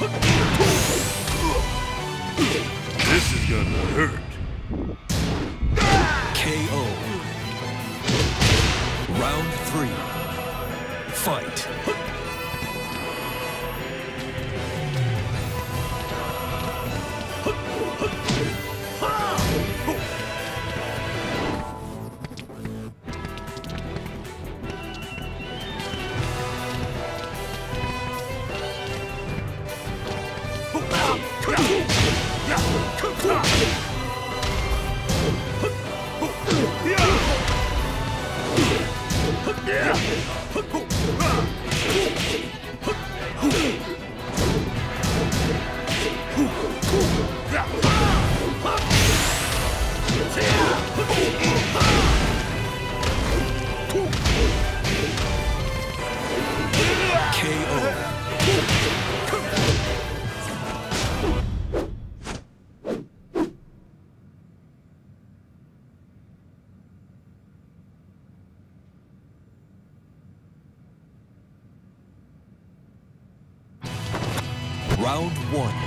This is gonna hurt. One.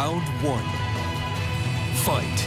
Round one. Fight.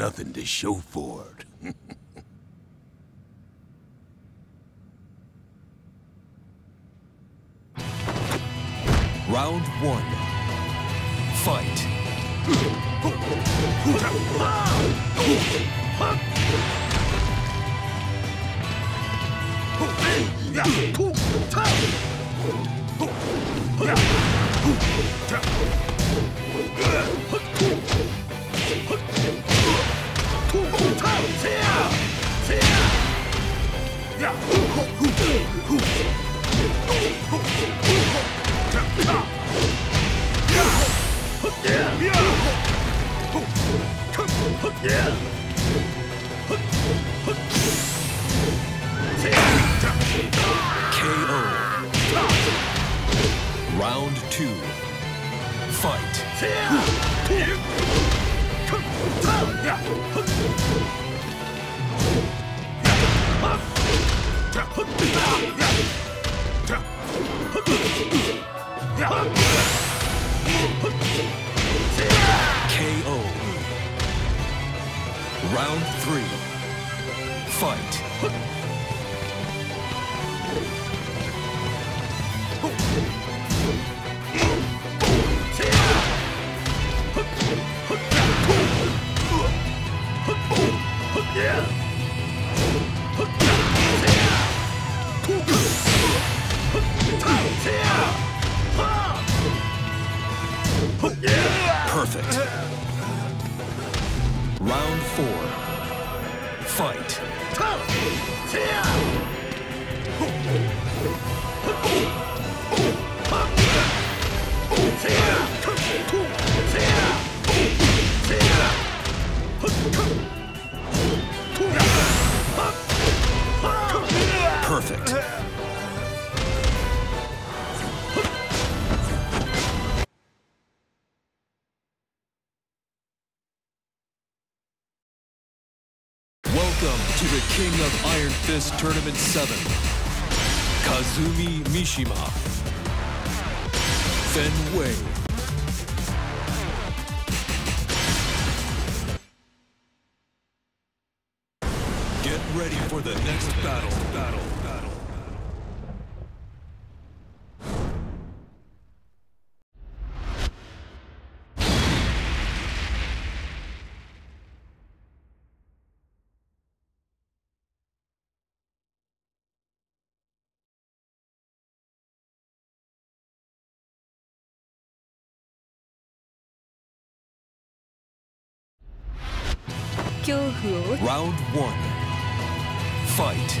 nothing to show for it. Perfect. Round four. Fight. Perfect. King of Iron Fist Tournament 7, Kazumi Mishima. Feng Wei. Get ready for the next battle. Battle. Battle. Round one. Fight.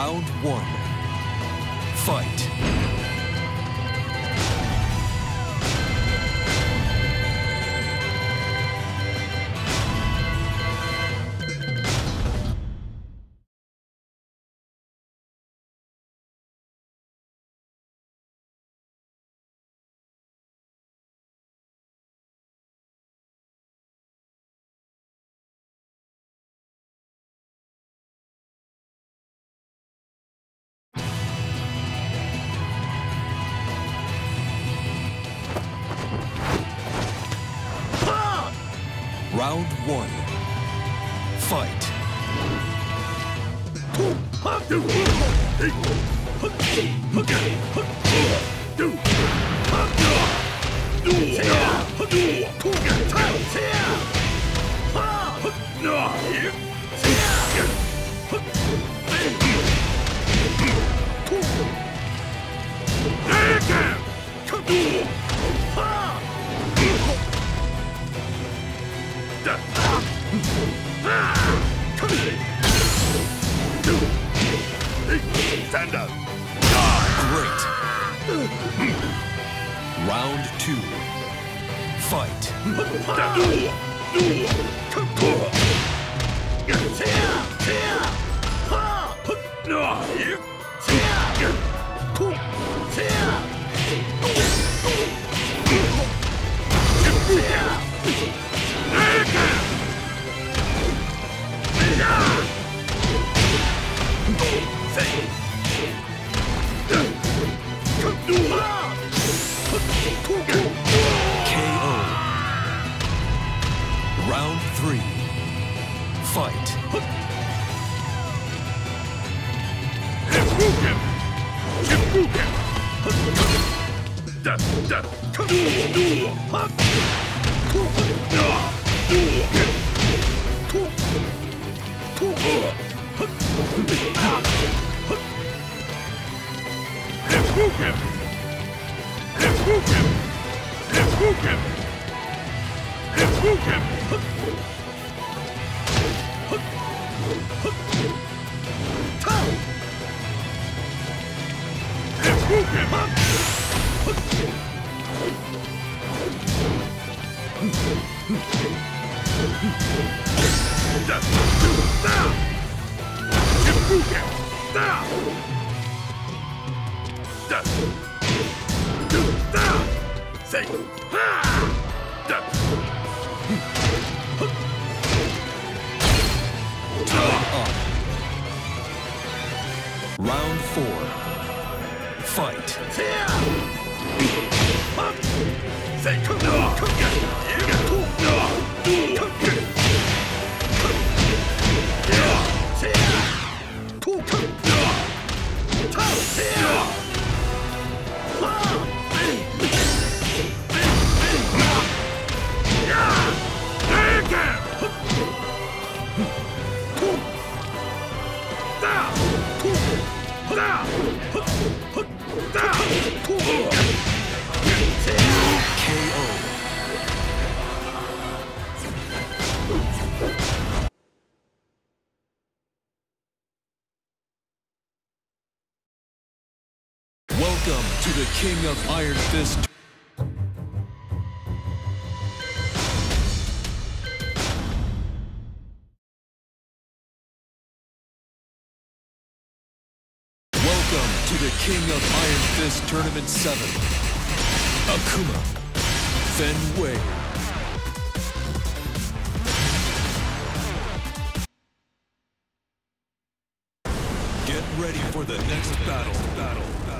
Round one. Round one. Fight. Stand up. Great. Round two. Fight. KO. Round three. Fight. Ibuken! Ibuken! Da, da, Round four. King of Iron Fist. Welcome to the King of Iron Fist Tournament 7. Akuma. Feng Wei. Get ready for the next battle. Battle. Battle.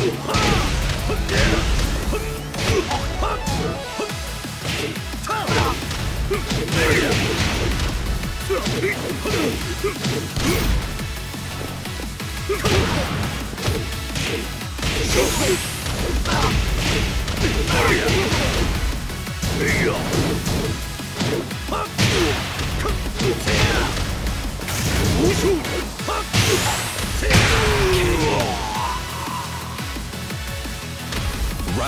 Shoot!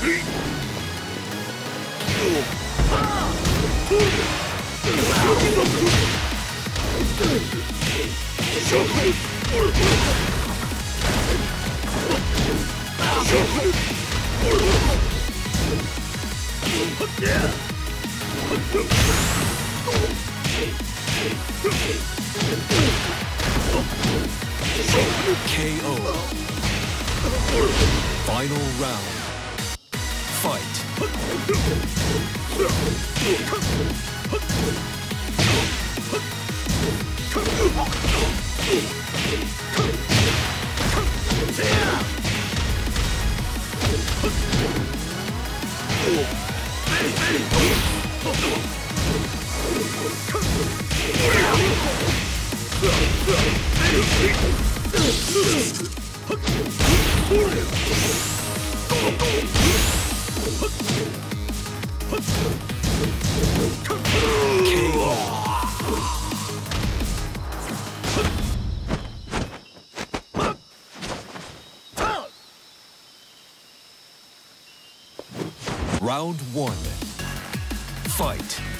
KO. Final round fight! Round one. Fight.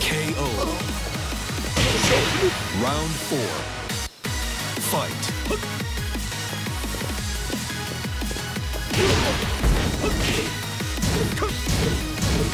KO. Round four. Fight.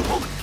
KO.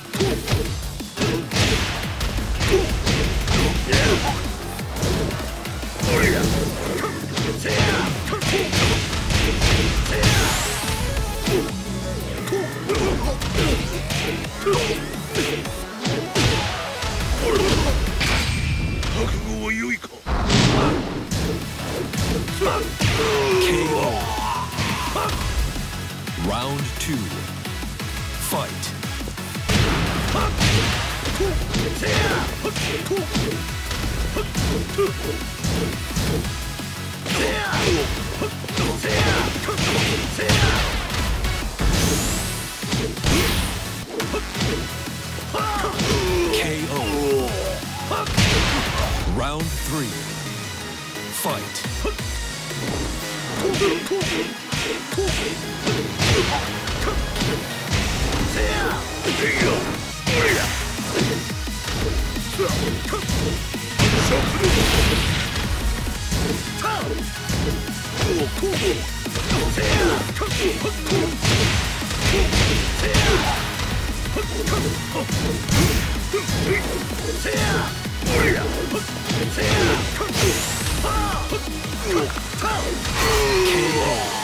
KO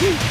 Round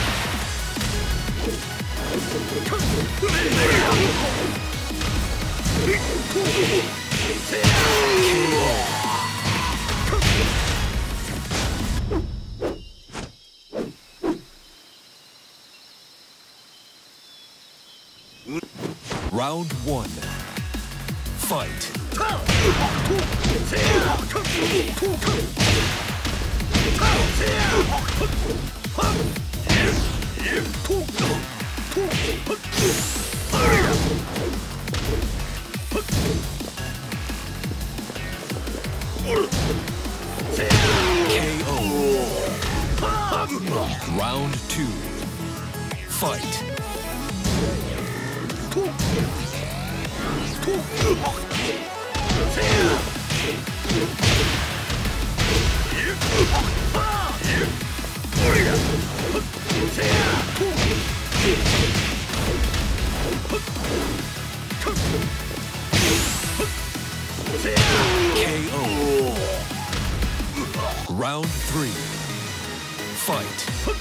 Fight.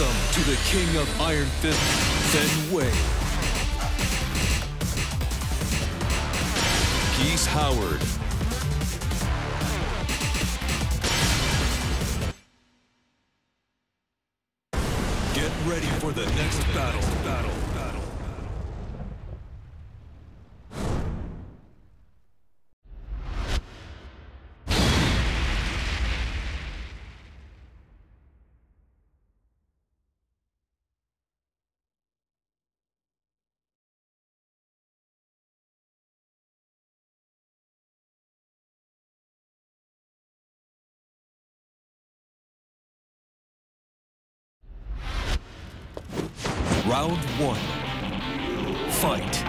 Welcome to the King of Iron Fist, Feng Wei. Geese Howard. Get ready for the next battle. battle, battle. Round one. Fight.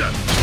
Final